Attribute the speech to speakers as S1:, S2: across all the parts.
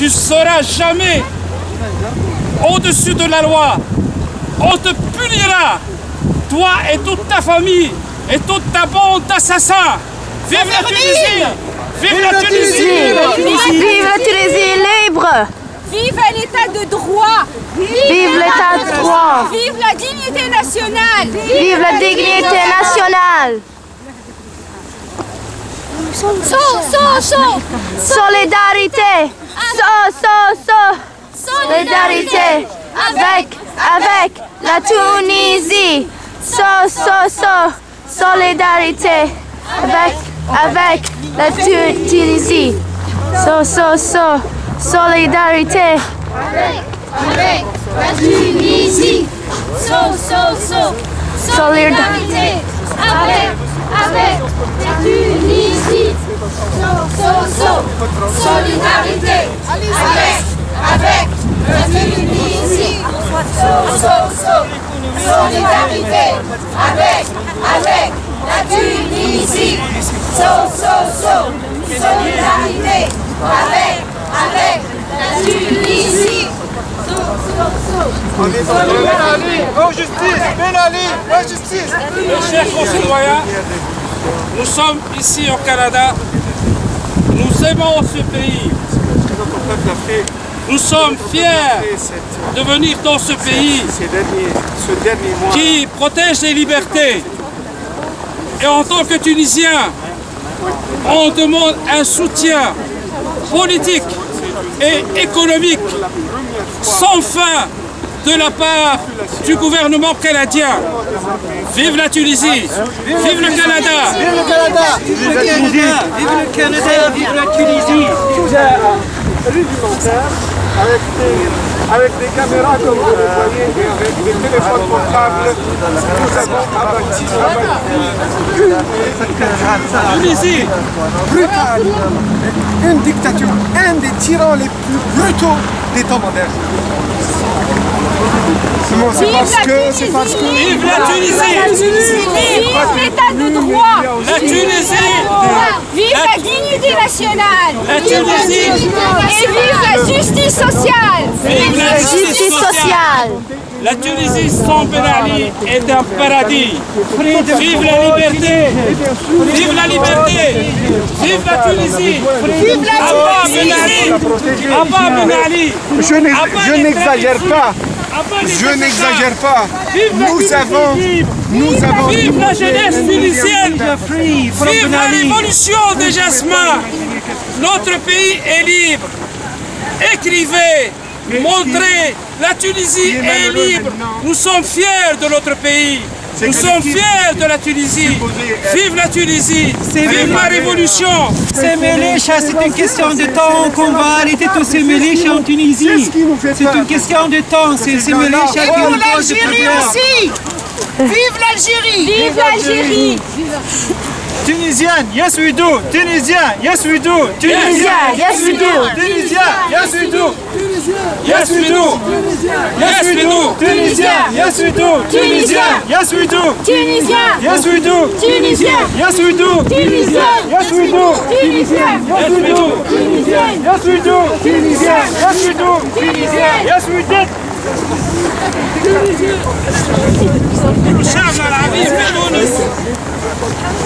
S1: tu seras jamais. Au-dessus de la loi. On te punira, toi et toute ta famille et toute ta bande d'assassins.
S2: Vive la Tunisie. Vive, la Tunisie. Vive la Tunisie. Libre.
S3: Vive l'état de droit.
S2: Vive l'état de droit.
S3: Vive la dignité nationale.
S2: Vive la dignité nationale. Solidarité. So, so, so. Solidarité avec, avec la Tunisie. So, so, so. Solidarité avec, avec. La Tu- Tunisie. So, so, so. Solidarité
S3: Avec la Tunisie. So, so, so.
S2: Solidarité
S3: Avec, avec. La Tunisie Solidarité Solidarité Avec Avec Avec ici Solidarité Avec Avec La Tunisie Solidarité Avec Avec La Tunisie
S4: Ben Ali, en justice, Ben Ali, en justice
S1: chers concitoyens, nous sommes ici au Canada. Nous aimons ce pays. Nous sommes fiers de venir dans ce pays qui protège les libertés. Et en tant que Tunisien, on demande un soutien politique et économique sans fin de la part du gouvernement canadien. Vive la Tunisie, vive le Canada.
S4: Vive le Canada
S5: Vive le Canada, vive le Canada, vive la Tunisie.
S4: rudimentaire avec des, avec des caméras comme vous le voyez et avec des téléphones portables. Nous avons abattu, abattu
S1: Tunisie,
S4: brutal, une dictature, un des tyrans les plus brutaux des temps modernes. Non, c'est parce que, c'est parce que
S1: vive la Tunisie,
S3: Vive l'état de droit
S1: la Tunisie,
S3: Vive la dignité nationale
S1: la Tunisie,
S3: Et vive la justice sociale
S1: vive la
S2: Justice sociale
S1: La Tunisie sans Ben Ali est un paradis. Vive la liberté Vive la liberté Vive la Tunisie Vive la Tunisie Abba Ben Ali
S4: je n'exagère pas. Je n'exagère pas. Nous avons, nous avons
S1: Vive la jeunesse tunisienne. Vive la révolution de Jasmin. Notre pays est libre. Écrivez, montrez, la Tunisie est libre. Nous sommes fiers de notre pays nous sommes fiers de la Tunisie. Vive la Tunisie. Vive la révolution.
S5: Ces méliches, c'est une question de temps qu'on va arrêter tous ces méliches en Tunisie. C'est une question de temps, c'est qui nous posent des problèmes.
S3: Vive l'Algérie Vive l'Algérie
S5: Tunisian, yes we do. Tunisian, yes we do.
S2: Tunisian, yes we do.
S5: Tunisian, yes we do.
S1: Yes, we do. Yes, we do.
S5: Tunisian, yes we do.
S3: Tunisian.
S5: yes we do.
S3: Tunisien
S5: Yes we do.
S3: Tunisien
S5: Yes we do.
S3: Tunisien
S5: Yes we do.
S3: Tunisien
S5: Yes we do.
S3: Tunisien
S5: Yes we do.
S3: Tunisien
S5: Yes we do.
S3: Tunisien
S5: Yes we did.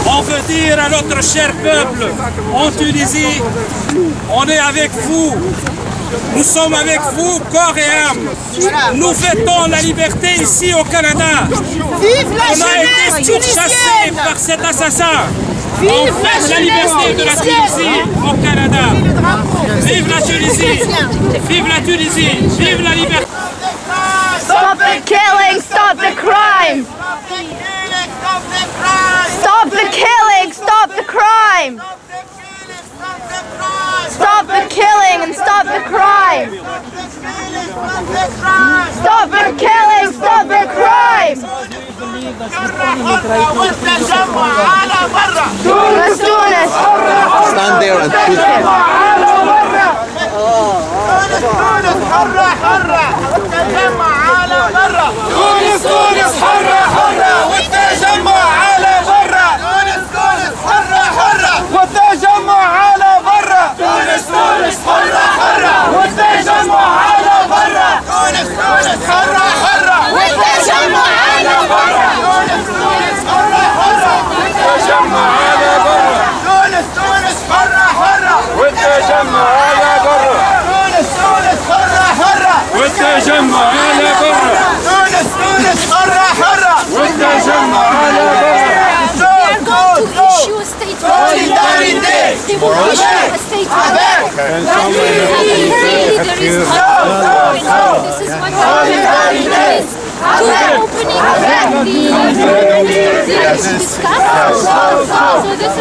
S1: On veut dire à notre cher peuple en Tunisie, on est avec vous. Nous sommes avec vous, corps et âme. Nous fêtons la liberté ici au Canada.
S3: Vive la
S1: On a été
S3: jeunesse
S1: chassés
S3: tunisienne
S1: par cet assassin.
S3: Vive
S1: On fête la liberté de la Tunisie au Canada. Vive la Tunisie. Vive la Tunisie. Vive la liberté.
S2: Stop the killing! Stop the crime! Stop the killing! Stop the crime! Stop the killing and stop the crime! Stop the killing! Stop the crime!
S6: Stand there and shoot
S4: them. تونس حرة حرة. والتجمع على برة. تونس تونس حرة حرة. والتجمع على برة. تونس تونس حرة حرة.
S1: والتجمع على برة.
S3: تونس تونس حرة.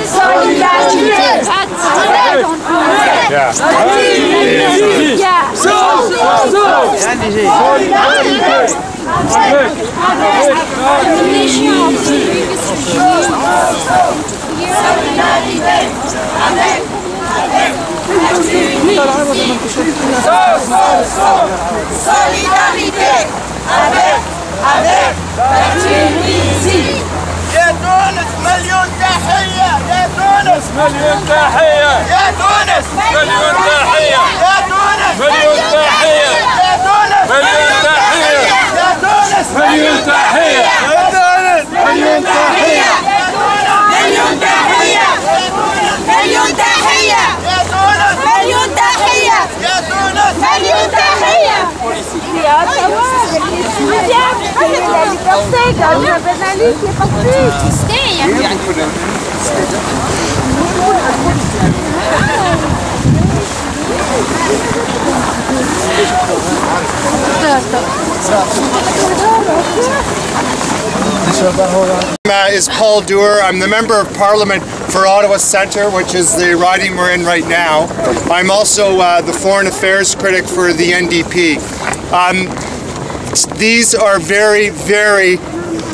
S3: Solidarité.
S7: They
S3: مليون تحية. يا تونس!
S1: مليون تحية.
S3: يا تونس!
S1: مليون تحية.
S3: يا تونس!
S1: مليون تحية.
S3: يا تونس!
S1: مليون تحية.
S3: يا تونس!
S1: مليون تحية. مليون تحية.
S3: مليون تحية. يا تونس!
S7: مليون تحية.
S3: يا تونس!
S7: مليون تحية.
S8: Uh, is Paul Dewar. I'm the Member of Parliament for Ottawa Centre, which is the riding we're in right now. I'm also uh, the Foreign Affairs critic for the NDP. Um, these are very, very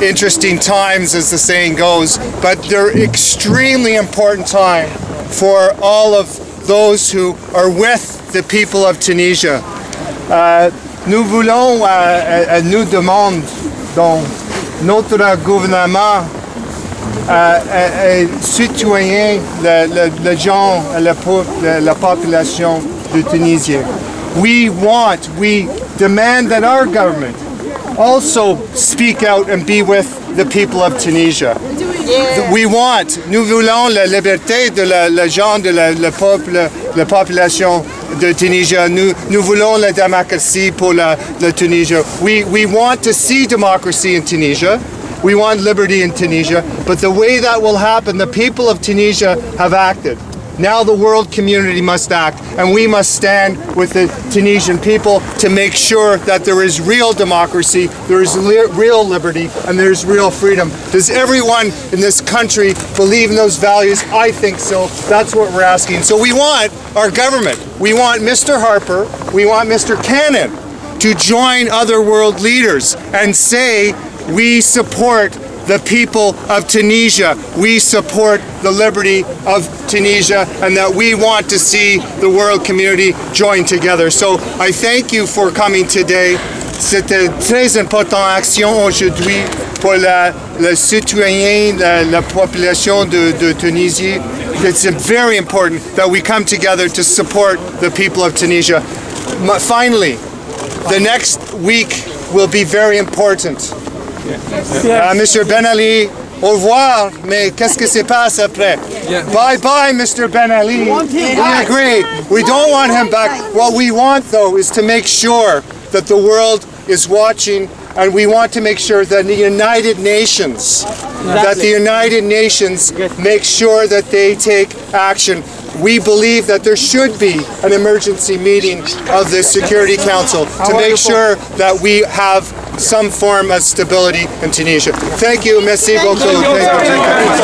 S8: interesting times, as the saying goes, but they're extremely important time for all of those who are with the people of Tunisia. Euh, nous voulons, euh, euh, euh, nous demandons donc notre gouvernement euh, citoyen, le, le, le gens, la, la population de Tunisie. We want, we demand that our government also speak out and be with the people of Tunisia. We want, nous voulons la liberté de la, la gens, de la, le peuple, la population de Tunisie. Nous, nous voulons la démocratie pour la, la Tunisie. We, we want to see democracy in Tunisia. We want liberty in Tunisia. But the way that will happen, the people of Tunisia have acted. Now the world community must act, and we must stand with the Tunisian people to make sure that there is real democracy, there is li- real liberty, and there's real freedom. Does everyone in this country believe in those values? I think so. That's what we're asking. So we want our government, we want Mr. Harper, we want Mr. Cannon to join other world leaders and say, we support the people of Tunisia. We support the liberty of Tunisia and that we want to see the world community join together. So I thank you for coming today. C'était très important action aujourd'hui pour la, le citoyen, la, la population de, de Tunisie. It's very important that we come together to support the people of Tunisia. Finally, the next week will be very important. Uh, Mr. Ben Ali, au revoir, mais qu'est-ce que se passe après? Bye bye, Mr. Ben Ali. We agree. We don't want him back. What we want, though, is to make sure that the world is watching and we want to make sure that the United Nations, that the United Nations make sure that they take action. We believe that there should be an emergency meeting of the Security Council to make sure that we have some form of stability in Tunisia. Thank you. Merci beaucoup. Thank you.